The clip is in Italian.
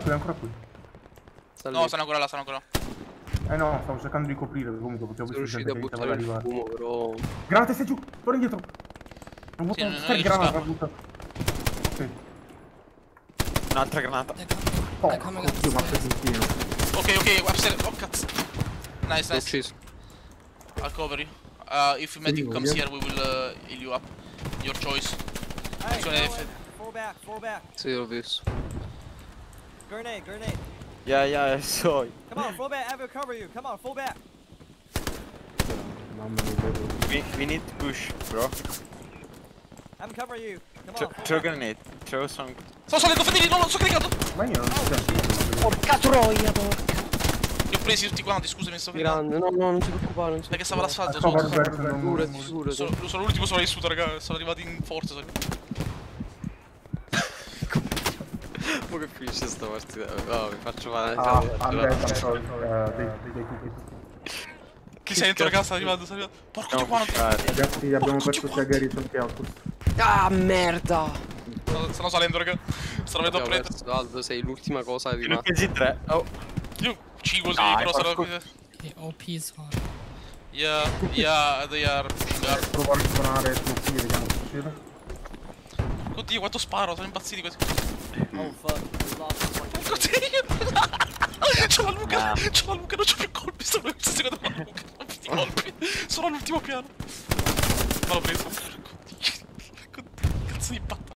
qui, è ancora qui. Sta No, lì. stanno ancora là, stanno ancora là. Eh no, stavo cercando di coprire comunque perché ho Sono visto riuscito a gente che il arrivare. fumo, però... Granate, sei giù! Torna indietro! Non Sì, non granate, scappa. la butta. Ok. Un'altra granata. Oh, They're coming oddio, ma pezzettino. Ok, ok, upstairs. Oh, cazzo. Nice, nice. ucciso. I'll cover you. Uh, if medic Sì, comes here, we will uh, heal you up. Your choice. Hey, Sono F. in. Fall back, fall back. Sì, l'ho visto. Grenade, grenade. Yeah, yeah, I saw it. Come on, fall back. I will cover you. Come on, fall back. We, we need to push, bro. I'm covering you. Come Throw, on, throw back. grenade. Throw some. Sto salendo, Fedeli, no, non sto caricato. Ma io non ci sento. Porca troia, porca. Li ho presi tutti quanti, scusami, sto. Grande, no, no, non ti preoccupare, non ti Perché stava l'asfalto, sono, sono, sono l'ultimo sopravvissuto, raga. Sono arrivati in forza. sai. Mo che finisce sta partita. No, mi faccio male. Ah, mi faccio eh, dei cubi. Chi sento, raga, sta arrivando, sta arrivando. Porco a quanto. Ragazzi, abbiamo perso sia Garrison che Outpost. Ah, merda! Stanno salendo, raga. Stanno vedendo a prendere. Aldo, sei l'ultima cosa rimasta. a KG3. Oh, Io 5 sì, Dai, però sarà. porco- The OP's on. Yeah, yeah, they are pushing. Provo a rispondere su qui, vediamo se succede. Oddio, quanto sparo, sono impazziti questi. Oh fuck, lost one. Porco dio! C'ho la Luca, Ah. c'ho la Luca, non c'ho più colpi, sono il secondo la Luca, non ho più di colpi. Sono all'ultimo piano. Ma l'ho preso.